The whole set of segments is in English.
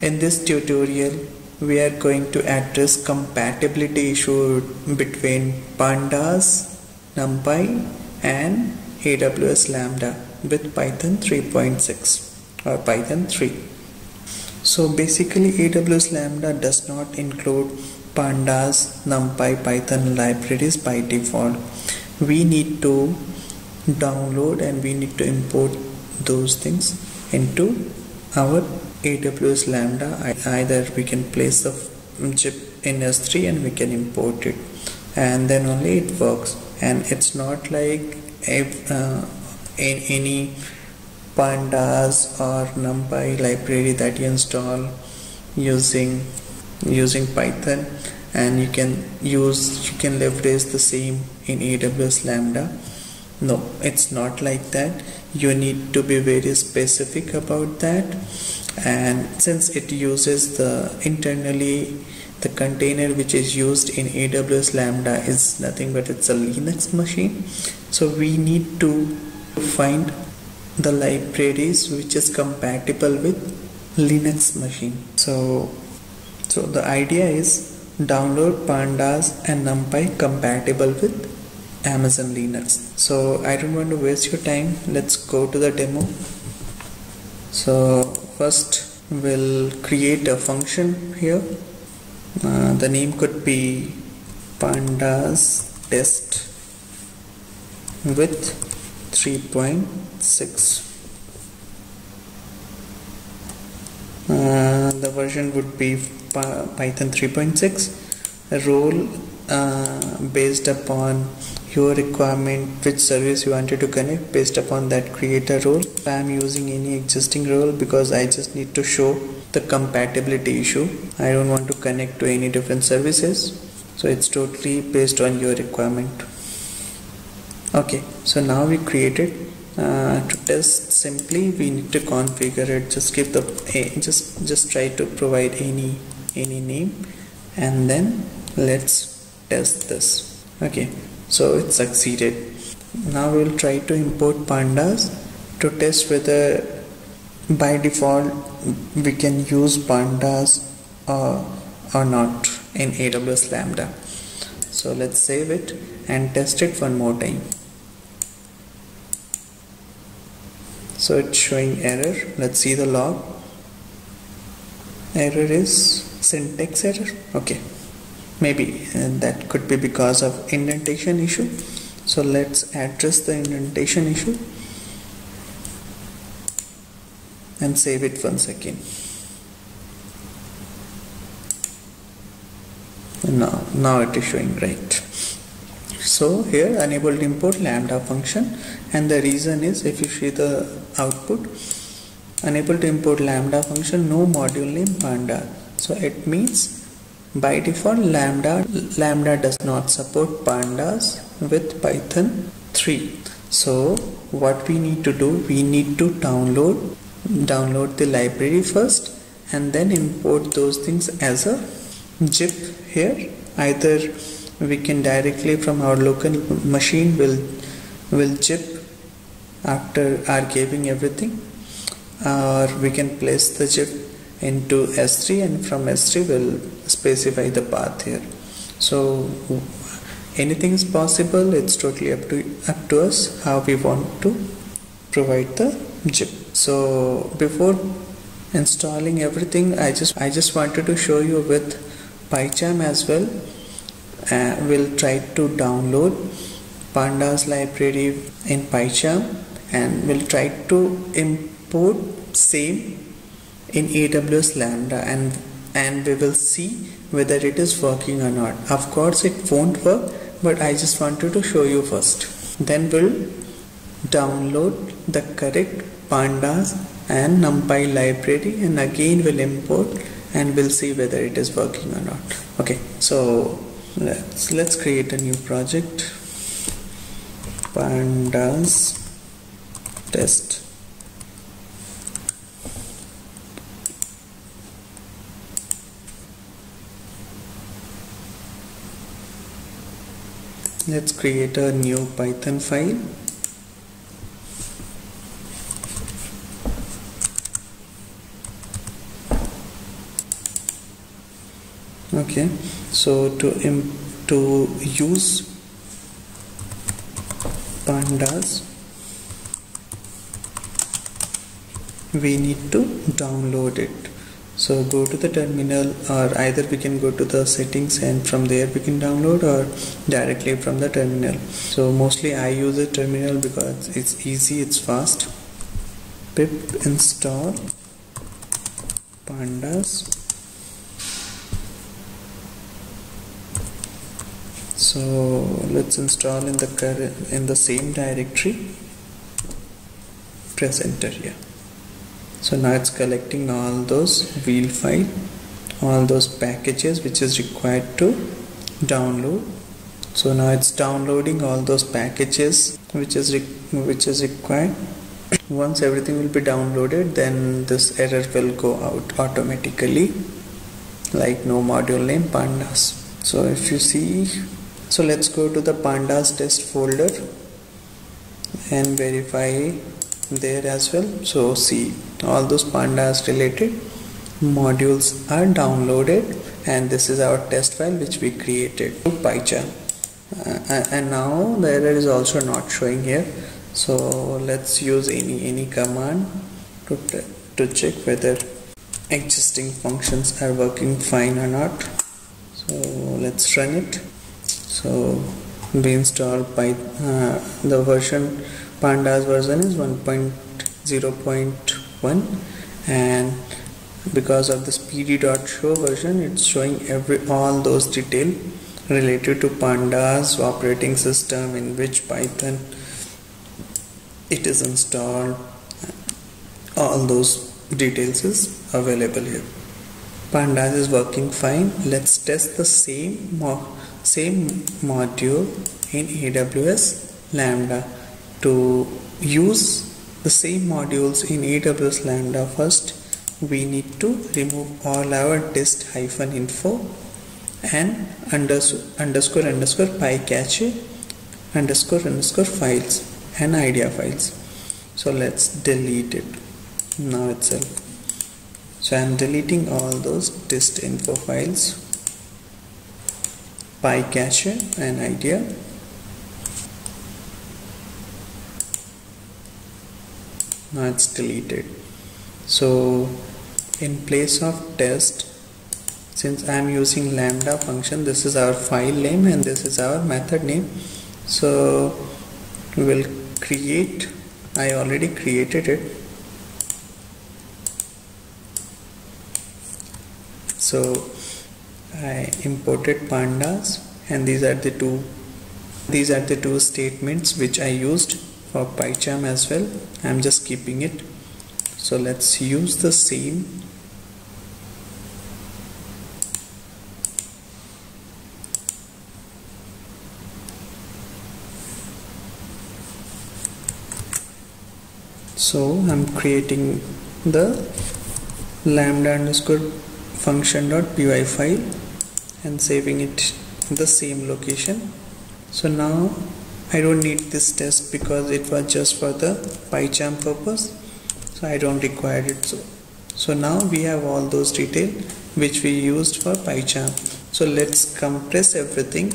In this tutorial, we are going to address compatibility issue between pandas, numpy and AWS Lambda with Python 3.6 or Python 3. So basically AWS Lambda does not include pandas, numpy, Python libraries by default. We need to download and we need to import those things into our AWS Lambda either we can place the chip in S3 and we can import it. And then only it works. And it's not like if, uh, in any pandas or numpy library that you install using using python. And you can use you can leverage the same in aws lambda. No it's not like that. You need to be very specific about that and since it uses the internally the container which is used in AWS Lambda is nothing but it's a Linux machine. So we need to find the libraries which is compatible with Linux machine. So so the idea is download pandas and numpy compatible with Amazon Linux. So I don't want to waste your time. Let's go to the demo. So first we'll create a function here. Uh, the name could be pandas test with 3.6 uh, the version would be python 3.6 role uh, based upon your requirement which service you wanted to connect based upon that create a role. I am using any existing role because I just need to show the compatibility issue. I don't want to connect to any different services. So it's totally based on your requirement. Okay so now we created uh, to test simply we need to configure it. Just give the just just try to provide any any name. And then let's test this. Okay so it succeeded. Now we'll try to import pandas to test whether by default we can use pandas or, or not in AWS Lambda. So let's save it and test it one more time. So it's showing error. Let's see the log. Error is syntax error? Okay maybe and that could be because of indentation issue. So let's address the indentation issue and save it once again. Now now it is showing right. So here unable to import lambda function and the reason is if you see the output unable to import lambda function no module name panda so it means by default lambda lambda does not support pandas with python 3 so what we need to do we need to download download the library first and then import those things as a zip here. Either we can directly from our local machine will will zip after are giving everything or we can place the zip into S3 and from S3 we'll specify the path here. So anything is possible it's totally up to up to us how we want to provide the zip so before installing everything I just I just wanted to show you with PyCharm as well. Uh, we'll try to download pandas library in PyCharm and we'll try to import same in AWS Lambda and and we will see whether it is working or not. Of course it won't work but I just wanted to show you first. Then we'll download the correct pandas and numpy library and again we'll import and we'll see whether it is working or not. Okay so let's let's create a new project pandas test let's create a new python file. Okay so to to use pandas we need to download it so go to the terminal or either we can go to the settings and from there we can download or directly from the terminal. So mostly I use a terminal because it's easy it's fast. Pip install. Pandas. So let's install in the current in the same directory. Press enter here so now it's collecting all those wheel file all those packages which is required to download. So now it's downloading all those packages which is which is required. Once everything will be downloaded then this error will go out automatically like no module name pandas. So if you see so let's go to the pandas test folder and verify there as well. So see all those pandas related modules are downloaded and this is our test file which we created to PyCharm. Uh, and now the error is also not showing here. So let's use any any command to, to check whether existing functions are working fine or not. So let's run it. So we install Python uh, the version pandas version is 1.0.1 and because of this pd.show version it's showing every all those detail related to pandas operating system in which python it is installed. All those details is available here. Pandas is working fine. Let's test the same same module in AWS Lambda to use the same modules in AWS Lambda. First we need to remove all our dist hyphen info and underscore underscore underscore pycache underscore underscore files and idea files. So let's delete it now itself. So I'm deleting all those dist info files PyCache and idea now it's deleted. So in place of test since I am using lambda function this is our file name and this is our method name. So we will create I already created it. So I imported pandas and these are the two these are the two statements which I used for PyCharm as well. I'm just keeping it. So let's use the same. So I'm creating the lambda underscore function.py file and saving it in the same location. So now I don't need this test because it was just for the PyCharm purpose. So I don't require it. So so now we have all those detail which we used for PyCharm so let's compress everything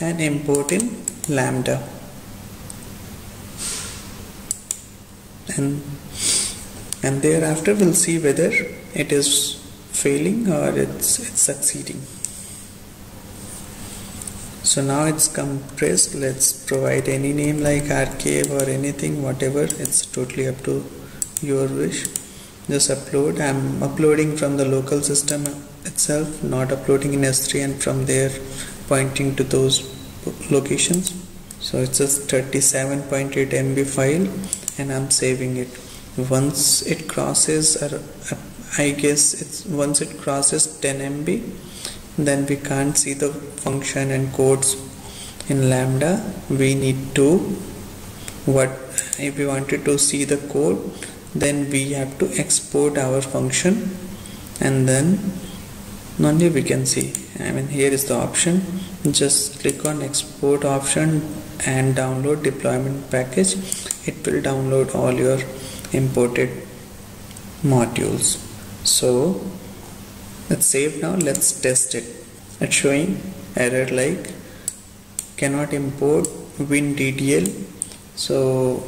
and import in lambda. And and thereafter we'll see whether it is failing or it's it's succeeding so now it's compressed. Let's provide any name like archive or anything whatever. It's totally up to your wish. Just upload. I'm uploading from the local system itself not uploading in s3 and from there pointing to those locations. So it's a 37.8 MB file and I'm saving it. Once it crosses uh, I guess it's once it crosses 10 MB then we can't see the function and codes in lambda. We need to what if we wanted to see the code then we have to export our function and then only we can see. I mean here is the option. Just click on export option and download deployment package. It will download all your imported modules. So let's save now. Let's test it. It's showing error like cannot import WinDLL so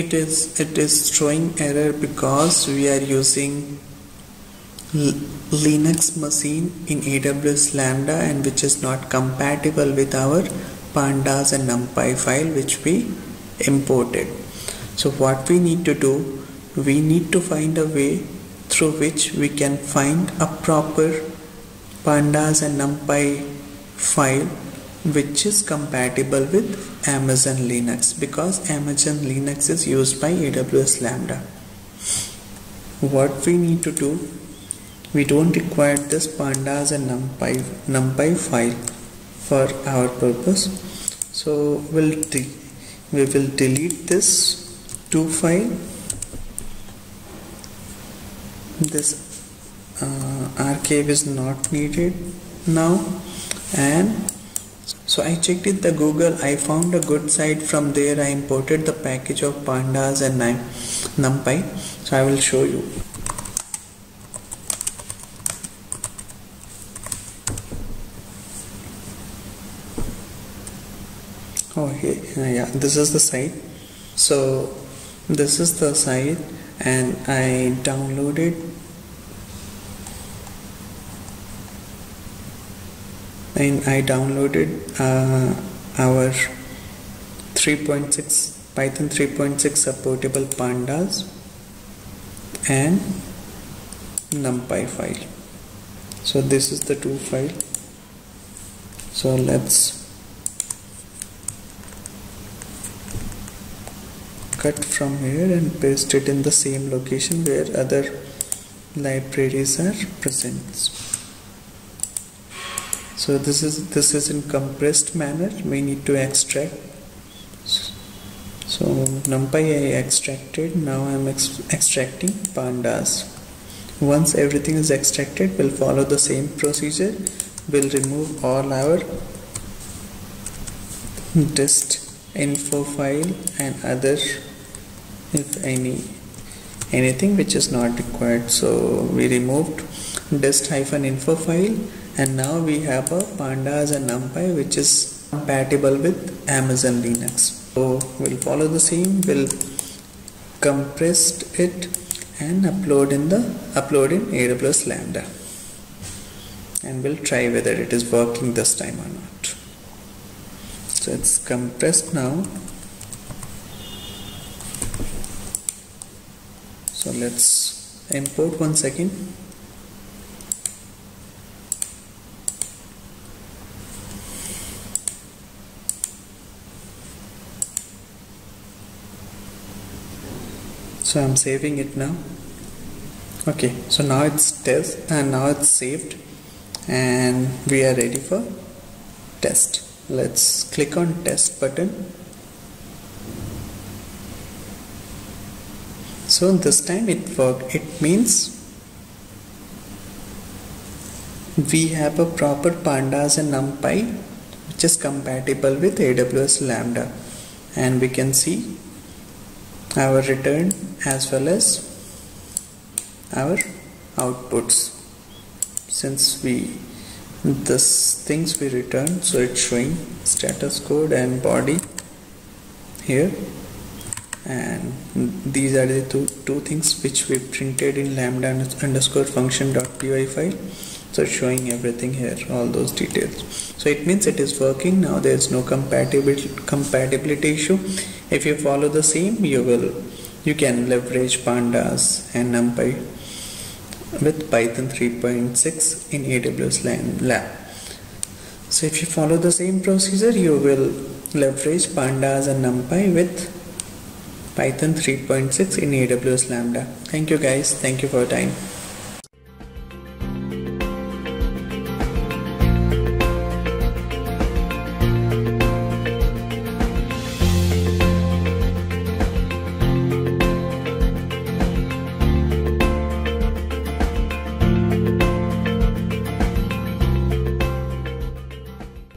it is it is showing error because we are using Linux machine in AWS Lambda and which is not compatible with our pandas and numpy file which we imported. So what we need to do we need to find a way through which we can find a proper pandas and numpy file which is compatible with Amazon Linux because Amazon Linux is used by AWS Lambda. What we need to do, we don't require this pandas and numpy, numpy file for our purpose. So we'll we will delete this two file. This uh, archive is not needed now. And so I checked it the Google. I found a good site from there. I imported the package of pandas and numpy. So I will show you. Oh here yeah. This is the site. So this is the site and I downloaded and I downloaded uh, our 3.6 Python 3.6 supportable pandas and numpy file. So this is the two file. So let's cut from here and paste it in the same location where other libraries are present so this is this is in compressed manner. We need to extract. So numpy I extracted. Now I'm ex extracting pandas. Once everything is extracted we'll follow the same procedure. We'll remove all our dist info file and other if any anything which is not required. So we removed dist hyphen info file and now we have a pandas and numpy which is compatible with Amazon Linux. So we'll follow the same. We'll compress it and upload in the upload in AWS Lambda. And we'll try whether it is working this time or not. So it's compressed now. So let's import one second so I'm saving it now. Okay so now it's test and now it's saved and we are ready for test. Let's click on test button. So this time it worked it means we have a proper pandas and numpy which is compatible with AWS Lambda. And we can see our return as well as our outputs. Since we this things we return so it's showing status code and body here. And these are the two, two things which we printed in lambda underscore function dot py file. So showing everything here all those details. So it means it is working. Now there is no compatibility compatibility issue. If you follow the same you will you can leverage pandas and numpy with python 3.6 in aws lab. So if you follow the same procedure you will leverage pandas and numpy with python 3.6 in aws lambda. Thank you guys. Thank you for your time